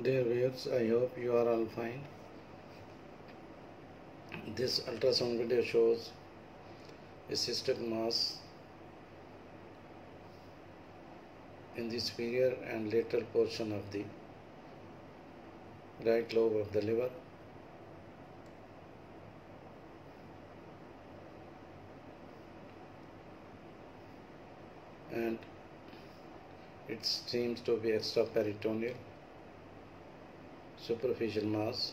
Dear viewers, I hope you are all fine. This ultrasound video shows a cystic mass in the superior and lateral portion of the right lobe of the liver. And it seems to be extraperitoneal superficial mass.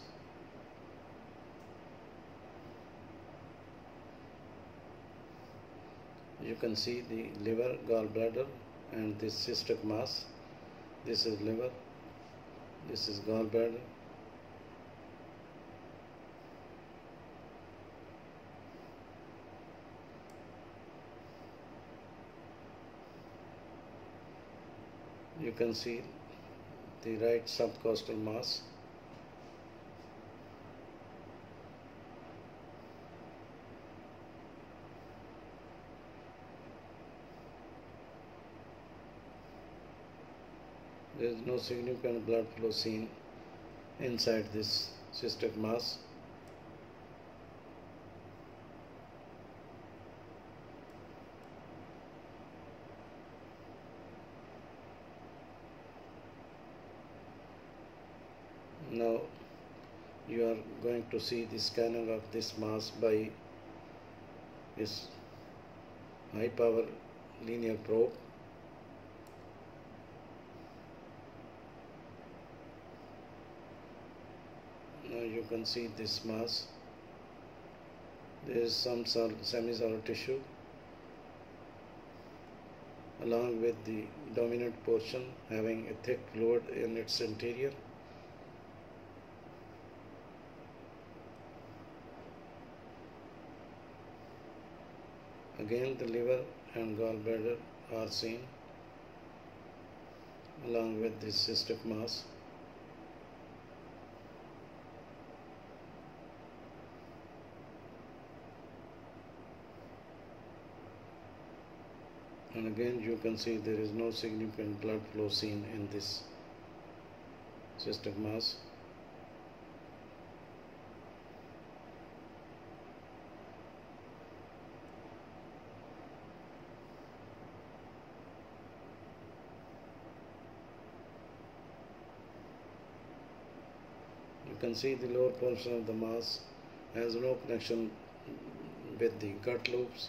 You can see the liver gallbladder and this cystic mass. This is liver. This is gallbladder. You can see the right subcostal mass there is no significant blood flow seen inside this cystic mass. Now you are going to see the scanning of this mass by this high power linear probe you can see this mass. There is some semi-solid tissue along with the dominant portion having a thick fluid in its interior. Again the liver and gallbladder are seen along with the cystic mass and again you can see there is no significant blood flow seen in this cystic mass. You can see the lower portion of the mass has no connection with the gut loops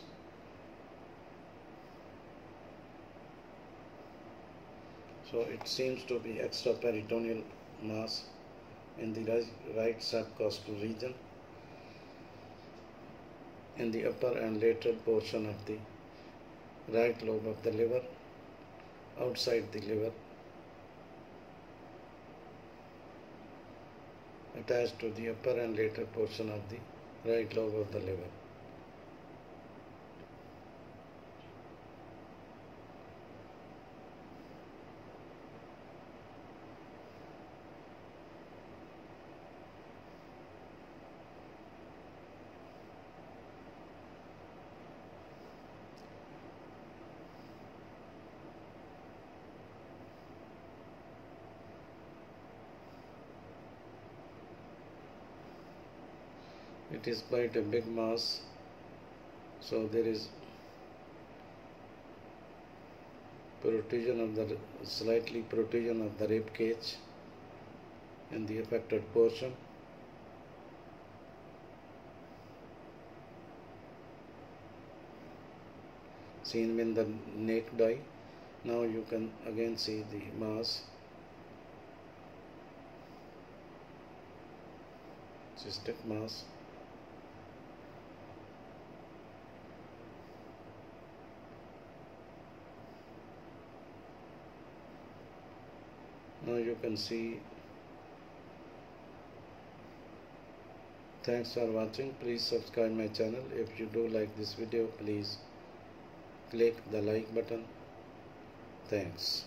so it seems to be extraperitoneal mass in the right subcostal region in the upper and lateral portion of the right lobe of the liver outside the liver attached to the upper and lateral portion of the right lobe of the liver it is quite a big mass. So there is protrusion of the slightly protrusion of the rib cage in the affected portion. Seen in the neck eye now you can again see the mass. Cystic mass now you can see thanks for watching. Please subscribe my channel. If you do like this video please click the like button. Thanks